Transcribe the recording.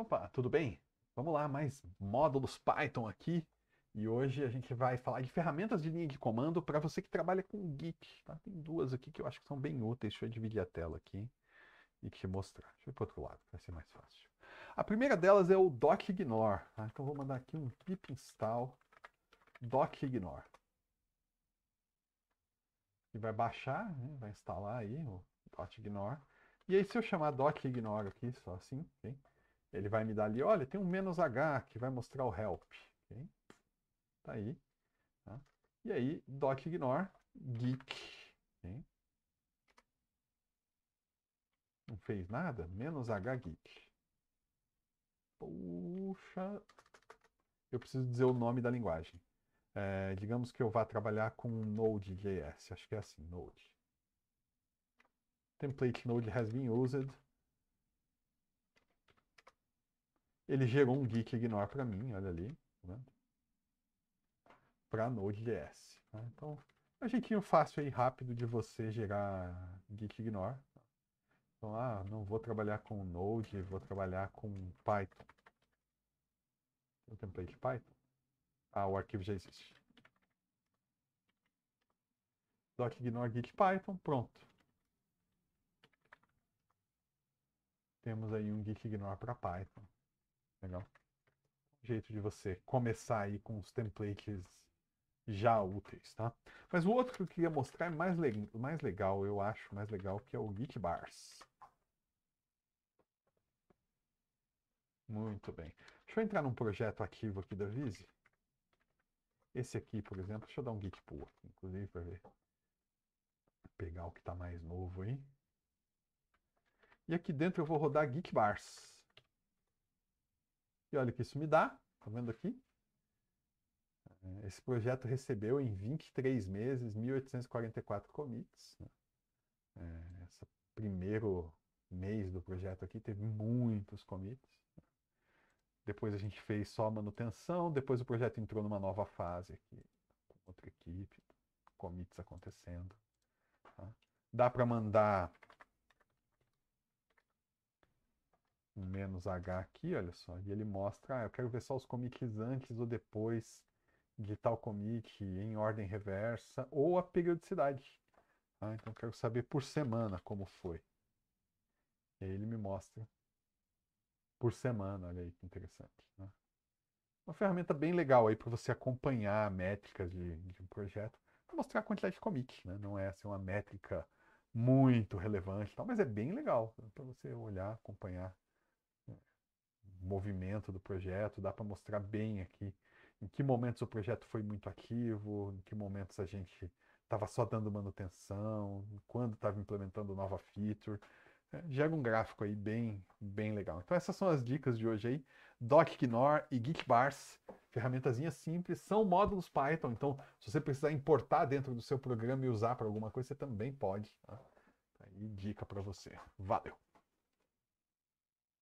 Opa, tudo bem? Vamos lá, mais módulos Python aqui. E hoje a gente vai falar de ferramentas de linha de comando para você que trabalha com Git. Tá? Tem duas aqui que eu acho que são bem úteis. Deixa eu dividir a tela aqui e te mostrar. Deixa eu ir para o outro lado, vai ser mais fácil. A primeira delas é o docignore. Tá? Então vou mandar aqui um pip install docignore. E vai baixar, né? vai instalar aí o docignore. E aí se eu chamar docignore aqui, só assim, okay? Ele vai me dar ali, olha, tem um menos H que vai mostrar o help. Okay? Tá aí. Tá? E aí, doc ignore geek. Okay? Não fez nada? Menos H geek. Puxa. Eu preciso dizer o nome da linguagem. É, digamos que eu vá trabalhar com Node.js. Acho que é assim, Node. Template Node has been used Ele gerou um geek ignore para mim, olha ali, tá para Node.js. Tá? Então, é um jeitinho fácil e rápido de você gerar geek ignore. Então, ah, não vou trabalhar com Node, vou trabalhar com Python. Tem um template Python? Ah, o arquivo já existe. Doc ignore git Python, pronto. Temos aí um git ignore para Python. Legal. Jeito de você começar aí com os templates já úteis, tá? Mas o outro que eu queria mostrar é mais, le mais legal, eu acho mais legal, que é o Gitbars. Muito bem. Deixa eu entrar num projeto ativo aqui da Vise. Esse aqui, por exemplo, deixa eu dar um git pull aqui, inclusive, para ver. Pegar o que está mais novo aí. E aqui dentro eu vou rodar Gitbars. E olha o que isso me dá, tá vendo aqui? É, esse projeto recebeu em 23 meses 1.844 commits. Né? É, esse primeiro mês do projeto aqui teve muitos commits. Depois a gente fez só manutenção, depois o projeto entrou numa nova fase aqui, com outra equipe, commits acontecendo. Tá? Dá para mandar um menos H aqui, olha só, e ele mostra, ah, eu quero ver só os commits antes ou depois de tal commit em ordem reversa, ou a periodicidade. Tá? Então quero saber por semana como foi. E aí ele me mostra por semana, olha aí que interessante. Né? Uma ferramenta bem legal aí para você acompanhar métricas de, de um projeto, para mostrar a quantidade de commit, né? Não é assim, uma métrica muito relevante, tal, mas é bem legal para você olhar, acompanhar movimento do projeto, dá para mostrar bem aqui em que momentos o projeto foi muito ativo, em que momentos a gente estava só dando manutenção, quando estava implementando nova feature. É, gera um gráfico aí bem, bem legal. Então essas são as dicas de hoje aí. DocKnor e Geekbars, ferramentazinhas simples, são módulos Python, então se você precisar importar dentro do seu programa e usar para alguma coisa, você também pode. Tá? Aí dica para você. Valeu!